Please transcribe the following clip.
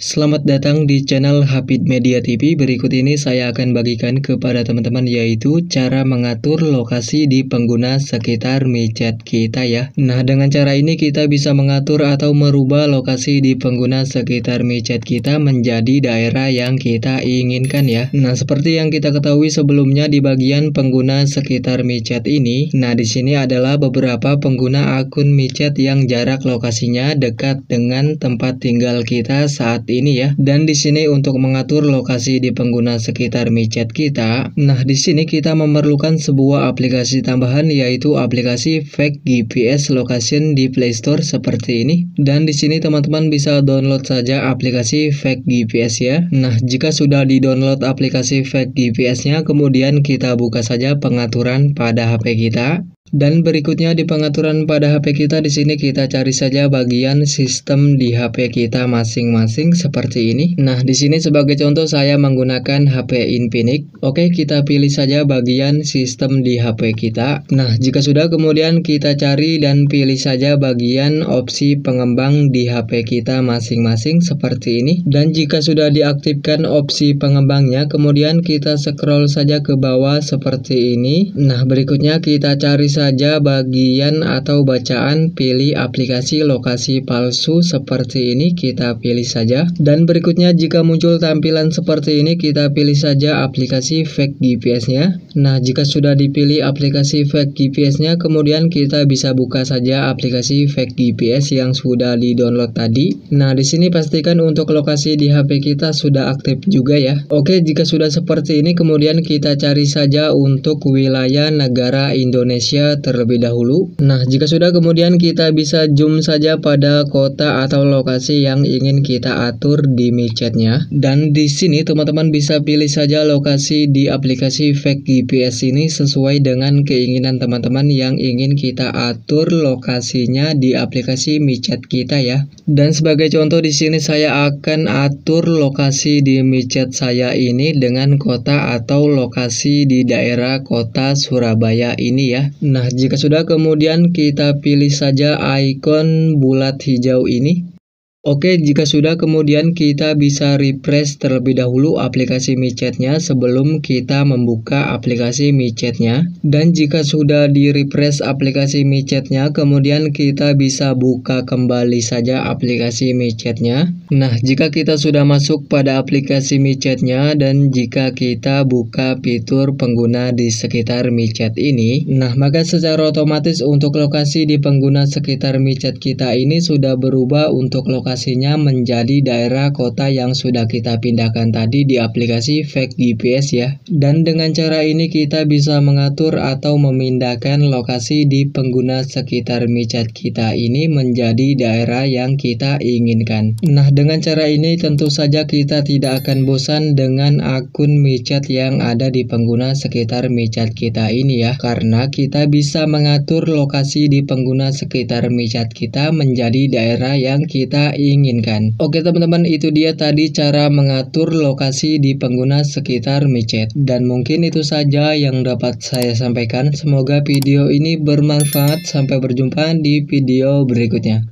Selamat datang di channel Hapid Media TV. Berikut ini saya akan bagikan kepada teman-teman yaitu cara mengatur lokasi di pengguna sekitar micet kita ya. Nah, dengan cara ini kita bisa mengatur atau merubah lokasi di pengguna sekitar micet kita menjadi daerah yang kita inginkan ya. Nah, seperti yang kita ketahui sebelumnya di bagian pengguna sekitar micet ini, nah di sini adalah beberapa pengguna akun micet yang jarak lokasinya dekat dengan tempat tinggal kita saat ini ya. Dan di sini untuk mengatur lokasi di pengguna sekitar micet kita, nah di sini kita memerlukan sebuah aplikasi tambahan yaitu aplikasi Fake GPS Location di Play Store seperti ini. Dan di sini teman-teman bisa download saja aplikasi Fake GPS ya. Nah, jika sudah di-download aplikasi Fake GPS-nya, kemudian kita buka saja pengaturan pada HP kita. Dan berikutnya di pengaturan pada HP kita di sini kita cari saja bagian sistem di HP kita masing-masing seperti ini. Nah, di sini sebagai contoh saya menggunakan HP Infinix. Oke, kita pilih saja bagian sistem di HP kita. Nah, jika sudah kemudian kita cari dan pilih saja bagian opsi pengembang di HP kita masing-masing seperti ini. Dan jika sudah diaktifkan opsi pengembangnya, kemudian kita scroll saja ke bawah seperti ini. Nah, berikutnya kita cari bagian atau bacaan pilih aplikasi lokasi palsu seperti ini kita pilih saja. Dan berikutnya jika muncul tampilan seperti ini kita pilih saja aplikasi fake GPS nya nah jika sudah dipilih aplikasi fake GPS nya kemudian kita bisa buka saja aplikasi fake GPS yang sudah di download tadi. Nah di sini pastikan untuk lokasi di HP kita sudah aktif juga ya. Oke jika sudah seperti ini kemudian kita cari saja untuk wilayah negara Indonesia terlebih dahulu. Nah, jika sudah kemudian kita bisa zoom saja pada kota atau lokasi yang ingin kita atur di micetnya. Dan di sini teman-teman bisa pilih saja lokasi di aplikasi fake GPS ini sesuai dengan keinginan teman-teman yang ingin kita atur lokasinya di aplikasi micet kita ya. Dan sebagai contoh di sini saya akan atur lokasi di micet saya ini dengan kota atau lokasi di daerah kota Surabaya ini ya. Nah, jika sudah kemudian kita pilih saja ikon bulat hijau ini. Oke, jika sudah kemudian kita bisa refresh terlebih dahulu aplikasi micetnya sebelum kita membuka aplikasi micetnya. Dan jika sudah di refresh aplikasi micetnya, kemudian kita bisa buka kembali saja aplikasi micetnya. Nah, jika kita sudah masuk pada aplikasi micetnya dan jika kita buka fitur pengguna di sekitar micet ini, nah maka secara otomatis untuk lokasi di pengguna sekitar micet kita ini sudah berubah untuk lokasi lokasinya menjadi daerah kota yang sudah kita pindahkan tadi di aplikasi Fake GPS ya. Dan dengan cara ini kita bisa mengatur atau memindahkan lokasi di pengguna sekitar micet kita ini menjadi daerah yang kita inginkan. Nah, dengan cara ini tentu saja kita tidak akan bosan dengan akun micet yang ada di pengguna sekitar micet kita ini ya. Karena kita bisa mengatur lokasi di pengguna sekitar micet kita menjadi daerah yang kita inginkan. Oke teman-teman itu dia tadi cara mengatur lokasi di pengguna sekitar micet. Dan mungkin itu saja yang dapat saya sampaikan. Semoga video ini bermanfaat. Sampai berjumpa di video berikutnya.